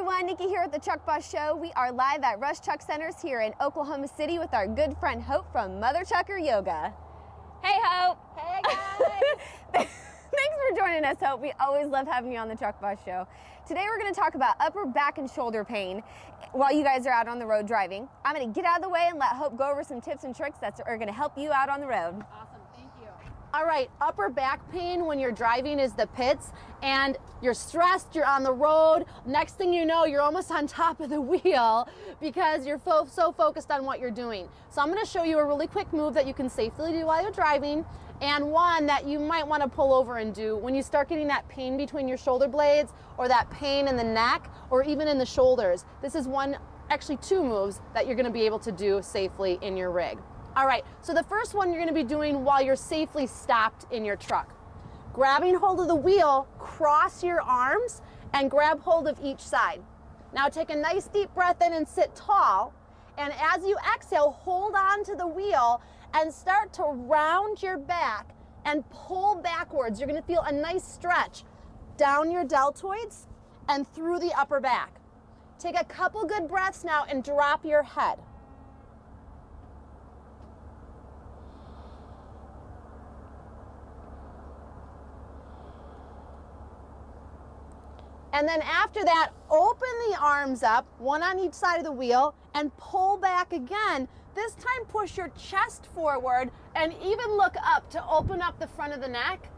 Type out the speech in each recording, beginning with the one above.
everyone, Niki here at the Truck Boss Show. We are live at Rush Truck Centers here in Oklahoma City with our good friend Hope from Mother Trucker Yoga. Hey, Hope. Hey guys. Thanks for joining us, Hope. We always love having you on the Truck Boss Show. Today we're going to talk about upper back and shoulder pain while you guys are out on the road driving. I'm going to get out of the way and let Hope go over some tips and tricks that are going to help you out on the road. Awesome, thank you. All right, upper back pain when you're driving is the pits, and you're stressed, you're on the road. Next thing you know, you're almost on top of the wheel because you're fo- so focused on what you're doing. So, I'm gonna show you a really quick move that you can safely do while you're driving, and one that you might wanna pull over and do when you start getting that pain between your shoulder blades or that pain in the neck or even in the shoulders. This is one, actually, two moves that you're gonna be able to do safely in your rig. All right, so the first one you're gonna be doing while you're safely stopped in your truck. Grabbing hold of the wheel, cross your arms and grab hold of each side. Now take a nice deep breath in and sit tall. And as you exhale, hold on to the wheel and start to round your back and pull backwards. You're gonna feel a nice stretch down your deltoids and through the upper back. Take a couple good breaths now and drop your head. And then after that, open the arms up, one on each side of the wheel, and pull back again. This time, push your chest forward and even look up to open up the front of the neck.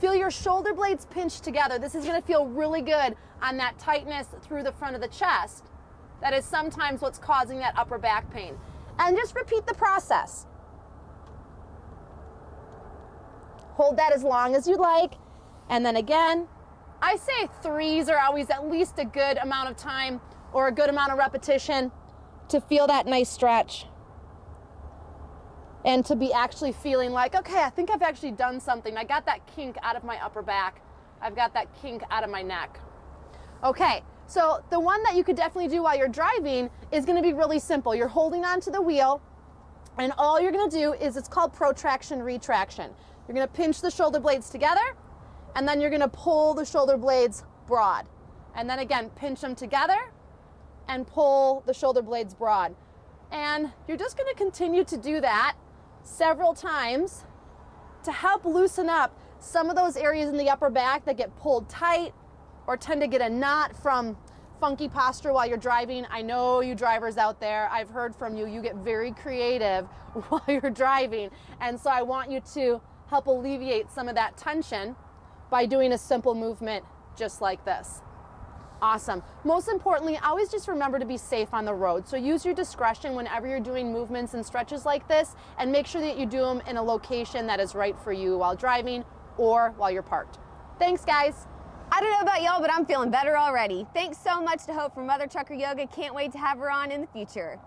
Feel your shoulder blades pinch together. This is gonna feel really good on that tightness through the front of the chest. That is sometimes what's causing that upper back pain. And just repeat the process. Hold that as long as you like. And then again, I say threes are always at least a good amount of time or a good amount of repetition to feel that nice stretch and to be actually feeling like, okay, I think I've actually done something. I got that kink out of my upper back. I've got that kink out of my neck. Okay, so the one that you could definitely do while you're driving is gonna be really simple. You're holding onto the wheel, and all you're gonna do is it's called protraction retraction. You're gonna pinch the shoulder blades together, and then you're gonna pull the shoulder blades broad. And then again, pinch them together and pull the shoulder blades broad. And you're just gonna continue to do that several times to help loosen up some of those areas in the upper back that get pulled tight or tend to get a knot from funky posture while you're driving. I know you drivers out there, I've heard from you, you get very creative while you're driving. And so I want you to help alleviate some of that tension by doing a simple movement just like this. Awesome. Most importantly, always just remember to be safe on the road. So use your discretion whenever you're doing movements and stretches like this and make sure that you do them in a location that is right for you while driving or while you're parked. Thanks, guys. I don't know about y'all, but I'm feeling better already. Thanks so much to Hope from Mother Trucker Yoga. Can't wait to have her on in the future.